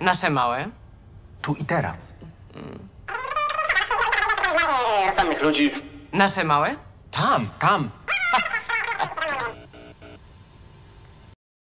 Nasze małe. Tu i teraz. Samych ludzi. Nasze małe. Tam, tam.